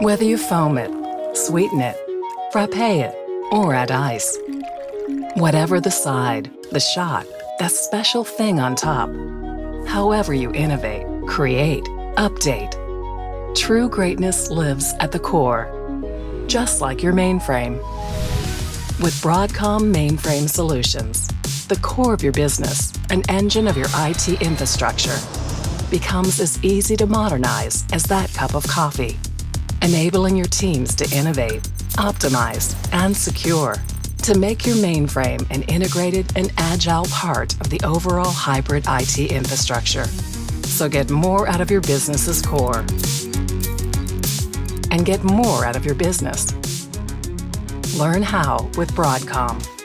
Whether you foam it, sweeten it, frappe it, or add ice. Whatever the side, the shot, that special thing on top. However you innovate, create, update. True greatness lives at the core, just like your mainframe. With Broadcom Mainframe Solutions, the core of your business, an engine of your IT infrastructure, becomes as easy to modernize as that cup of coffee, enabling your teams to innovate, optimize, and secure to make your mainframe an integrated and agile part of the overall hybrid IT infrastructure. So get more out of your business's core and get more out of your business. Learn how with Broadcom.